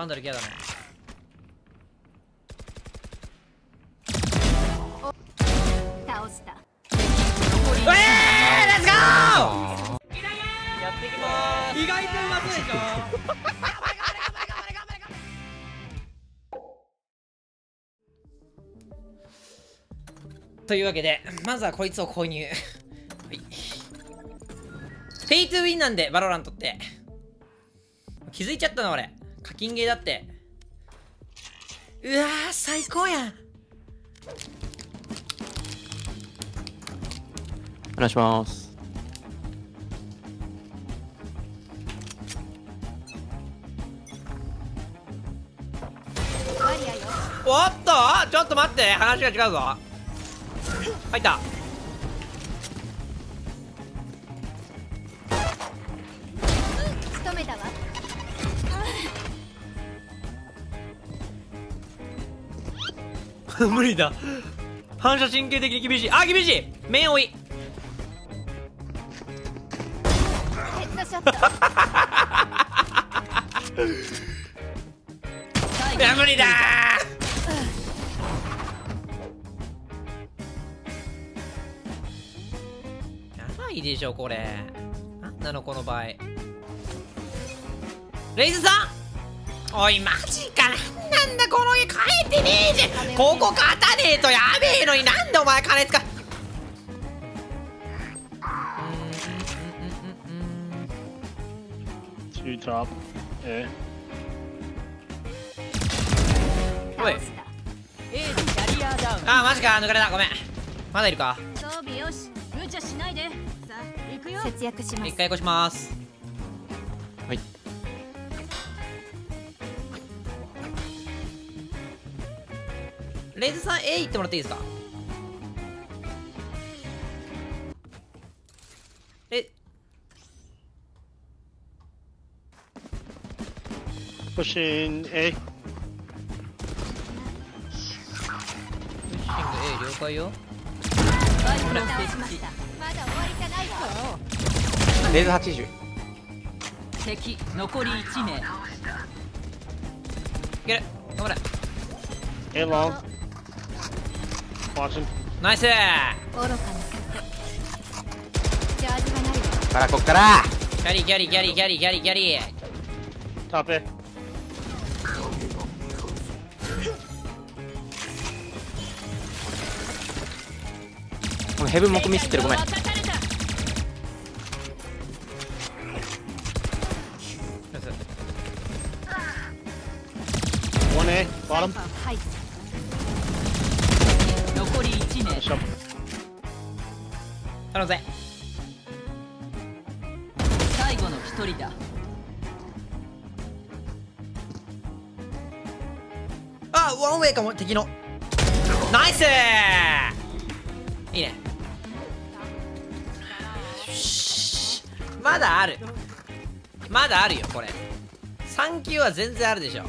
ァンダルギアだね。倒した。えー、レッツゴーやっていきまーす。意外とうまそうでしょというわけでまずはこいつを購入。はい。pay to win なんでバロラントって。気づいちゃったな俺課金ゲーだって。うわー最高やん。お願いします。おっとちょっと待って。話が違うぞ。入った。仕留めたわ 無理だ。反射神経的に厳しい。あ厳しい。面追い。いや無理だ。やばいでしょこれ。なんなのこの場合。レイズさんおいマジか。なんなんだこの家帰ってねえじゃんここ勝たねえとやべえのになんでお前金使う。うんうんうんうんうん Two top. Eh. おい倒した A でキャリアダウンあマジか抜かれたごめんまだいるか装備よし無茶しないでさあ行くよ節約します一回越しますレイズさん A 行ってもらっていいですか？え。Pushing A. プッシング A 了解よレーズ80敵残り1名。いける。頑張れ。A long. Watching. ナイス愚かなことジャージがないわからこっからキャリーキャリーキャリーキャリーキャリーキャリー Top A. このヘブンモコミスってるごめん分かたれた One A. Bottom. はい頼むぜ。最後の1人だ。あワンウェイかも敵の。ナイス！いいね。よし。まだある。まだあるよこれ。3級は全然あるでしょ。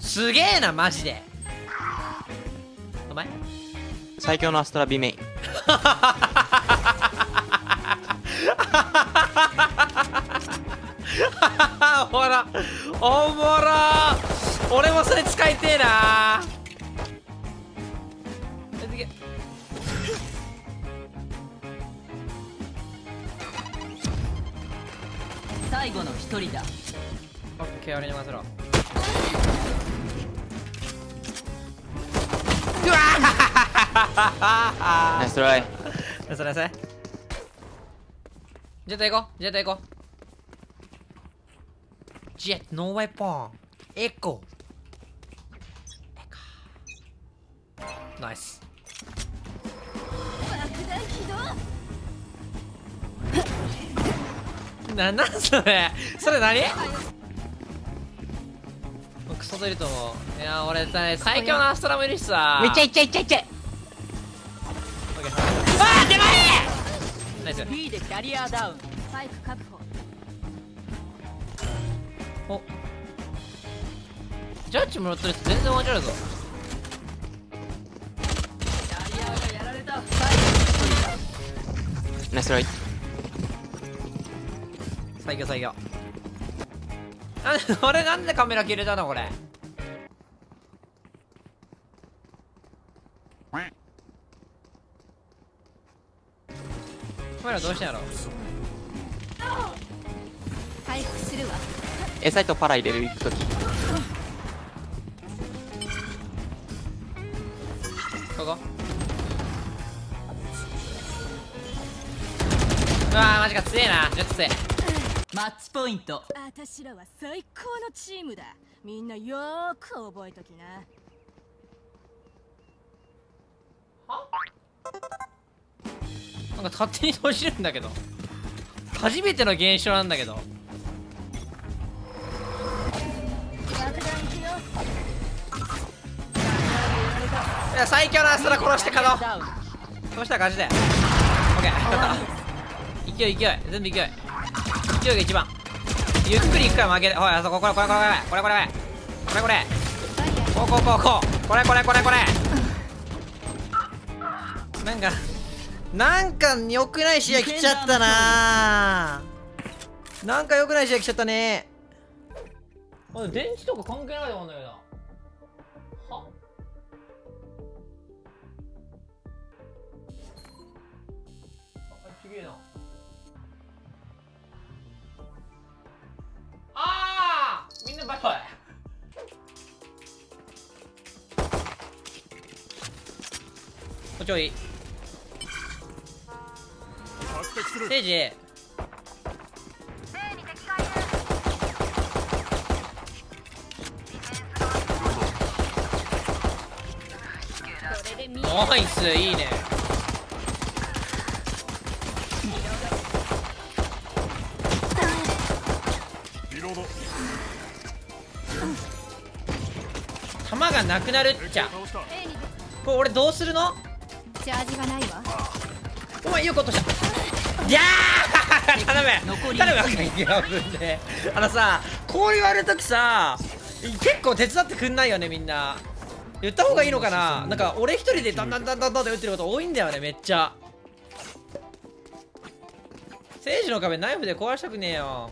すげえなマジで。お前？最強のアストラ B メイン。ほらおもろ。俺もそれ使いてえな。最後の1人だ。オッケー俺に任せろナイストライーそれそれジェット行こうジェット行こうジェットノーウェポンエコエコナイスな、なんそれ？それ何？クソ出ると思ういや俺さ最強のアストラもいるしさめっちゃいっちゃいっちゃいっちゃい手前ナイス B でキャリアダウンスパイク確保おジャッジもらってる。人全然間違えるぞ。キャリアがやられたナイスライ最強最強。なんで俺なんでカメラ切れたのこれ。カメラどうしたんやろ？回復するわ。A サイトパラ入れる行くときここ？うわーマジか強えな。ちょっと強え。マッチポイント。私らは最高のチームだ。みんなよーく覚えときななんか勝手に閉じるんだけど。初めての現象なんだけど。いや最強のアストラ殺してかの殺したら勝ちだよ。オッケー。勝った勢い勢い。全部勢い。勢いが一番。ゆっくり行くから負けほいあそここれこれこれこれ。これこれ。これこれ。こうこうこうこう。これこれこれこれ。なんかなんか良くない試合来ちゃったな。なんか良くない試合来ちゃったね。電池とか関係ないと思うんだけどは？あちげえな。あー！みんなバイバイ。こっちおいステージナイスいいね。弾がなくなるっちゃ。これ俺どうするの？チャージがないわ。お前よく落としたいやー頼残りむ頼むいや危ね。えあのさこう言われるときさ結構手伝ってくんないよねみんな。言った方がいいのかな。なんか俺一人でダンダンダンダンダンって打ってること多いんだよねめっちゃ。聖司の壁ナイフで壊したくねえよ。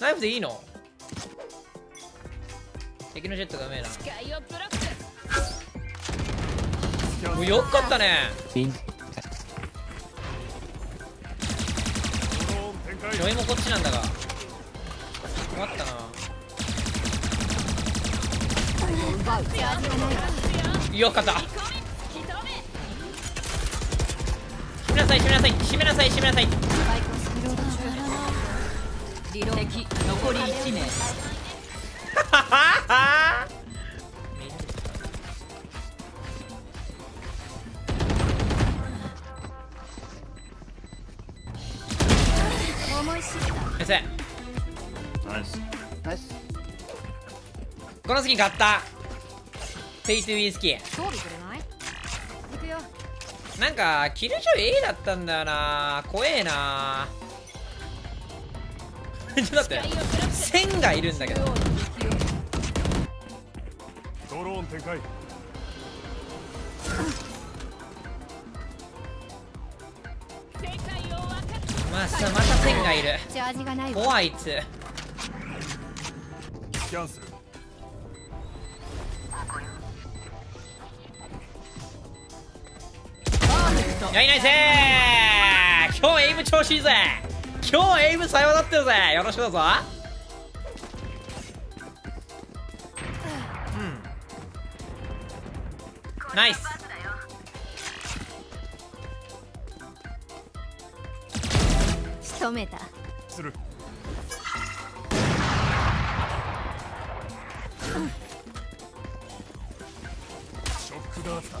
ナイフでいいの？敵のジェットがうめえな。もうよかったねビンジョイもこっちなんだが。困ったな。よかった。閉めなさい閉めなさい。閉めなさい閉めなさい。敵残り1名 このスキン買った。ペイトゥウィンスキン装備くれない？行くよ。なんかキルジョイ A だったんだよな。怖えな。ちょっと待って。線がいるんだけど。ドローン展開。まあさまた線がいる。怖いいつ。キャンセルやいないぜー。今日エイム調子いいぜ。今日エイムさようなってるぜ。よろしくだぞ。うん。ナイス。仕留めた。する。ショックダーツだ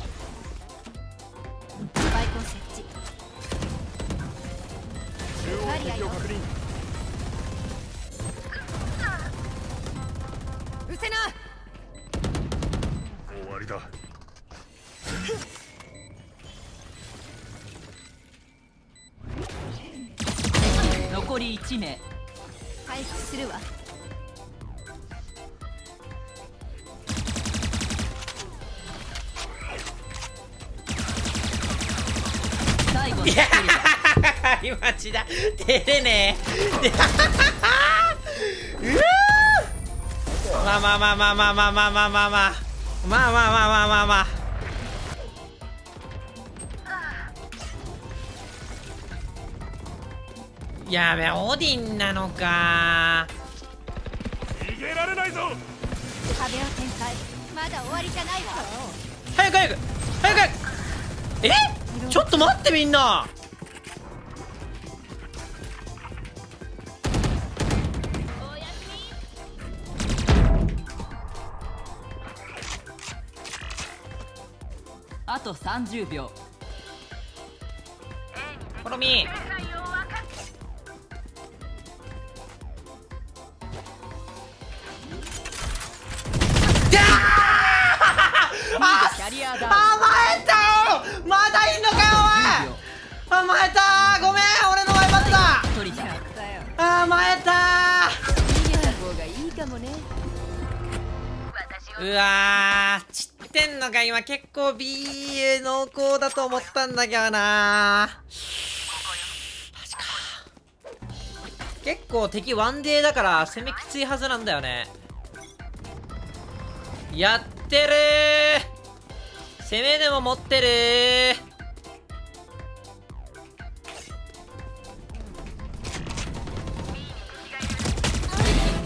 残り1名。回復するわ。最後の1人だ。い待ちだ。照れねえ。うまあまあまあまあまあまあまあまあまあ。まあまあまあまあまあまあやべオディンなのか。逃げられないぞ。壁を展開まだ終わりじゃないわ。早く早く早く早く。え？ちょっと待ってみんな。あと30秒。コロミキャリアダウン。甘えたよ！まだいんのかよおい甘えたごめん俺のワイパッだ1人だ甘えた逃げた方がいいかもね。うわー散ってんのか今。結構 B 濃厚だと思ったんだけどな。結構敵ワンデーだから攻めきついはずなんだよね。やってるー攻めでも持ってる。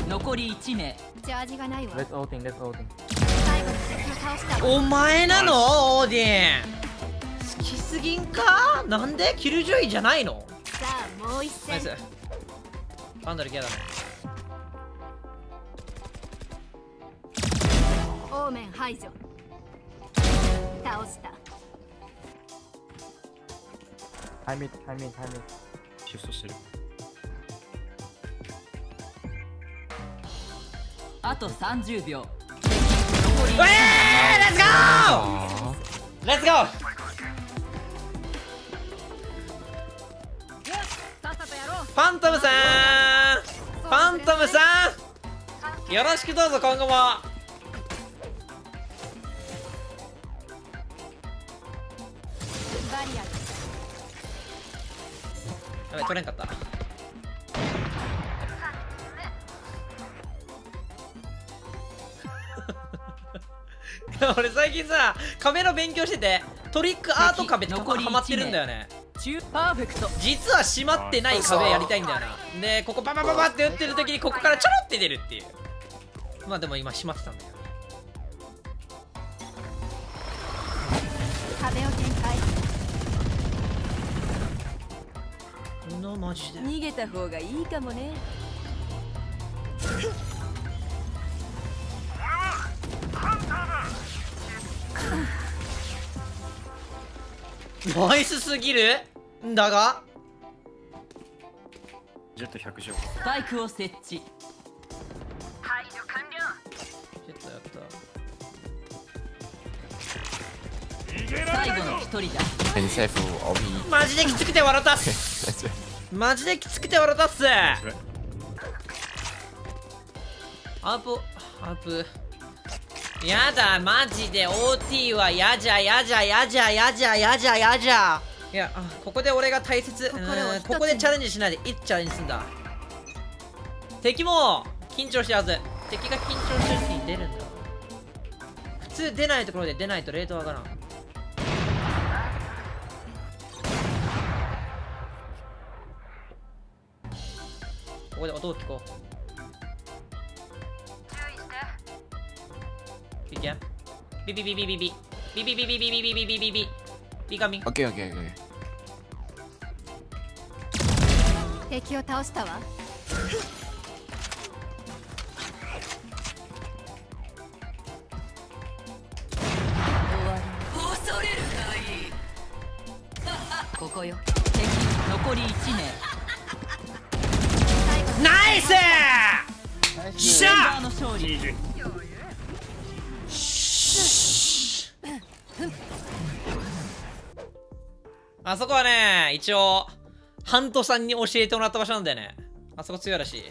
ー残り1名。ジャージがないわ。Let's ulting, let's ulting. 最後に敵を倒したわ。お前なのオーディン。好きすぎんか？なんで？キルジョイじゃないの？さあもう一ナイ戦スバンドルギアだね。オーメン排除倒した。High mid, high mid, high mid. シフトしてる。あと30秒。ウェーレッツゴーレッツゴーさっさとやろう。ファントムさん!ファントムさん!よろしくどうぞ今後もやべ取れんかった。い や俺最近さ壁の勉強しててトリックアート壁ってとこハマってるんだよね。中パーフェクト。実は閉まってない壁やりたいんだよな。でここババババって打ってる時にここからちょろって出るっていう。まあでも今閉まってたんだよ壁を展開こんなマジで逃げた方がいいかもね。ナイスすぎる？んだが？ジェット100上スパイクを設置。ちょっとやった。逃げられ最後のないぞ1人だマジできつくて笑った。っすマジできつくて笑ったっす。アップアップ。やだマジで OT はやじゃやじゃやじゃやじゃやじゃやじゃ。いやあここで俺が大切。ここでチャレンジしないでいつチャレンジすんだ。敵も緊張してるはず。敵が緊張してる時に出るんだ。普通出ないところで出ないとレート上がらんここで音を聞こう。いけビビビビビビ。ビビビビビビビビビビビ。ビビカミン。Okay, okay, okay. 敵を倒したわ。ここよ。敵残り1名ナイス！しゃあそこはね一応ハントさんに教えてもらった場所なんだよね。あそこ強いらしい。